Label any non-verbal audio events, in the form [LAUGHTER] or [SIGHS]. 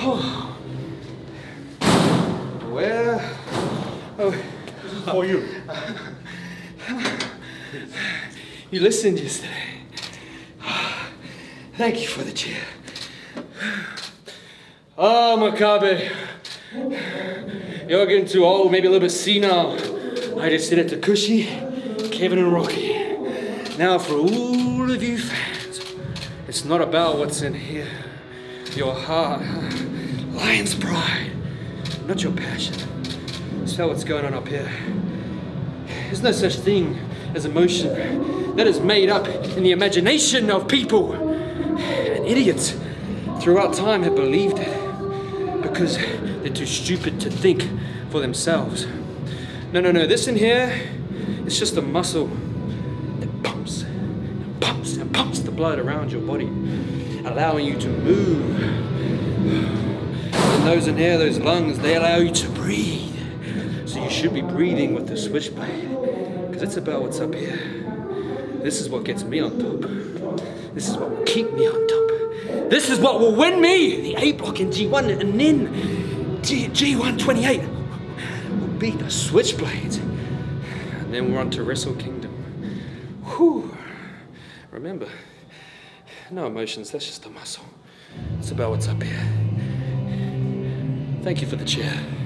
[SIGHS] Oh. Well, oh, For you. [SIGHS] you listened yesterday. [SIGHS] Thank you for the cheer. Ah, oh, Makabe. You're getting too old, maybe a little bit senile. I just did it to Cushy, Kevin, and Rocky. Now, for all of you fans, it's not about what's in here. Your heart, lion's pride, not your passion. It's what's going on up here. There's no such thing as emotion. That is made up in the imagination of people. And idiots throughout time have believed it because they're too stupid to think for themselves. No, no, no, this in here, it's just a muscle that pumps and pumps and pumps the blood around your body, allowing you to move. Those in here, those lungs, they allow you to breathe. So you should be breathing with the switchblade because it's about what's up here. This is what gets me on top. This is what will keep me on top. This is what will win me the A block in G1 and then G- G128 will beat the Switchblades. And then we're on to Wrestle Kingdom. Whew. Remember, no emotions, that's just a muscle. It's about what's up here. Thank you for the chair.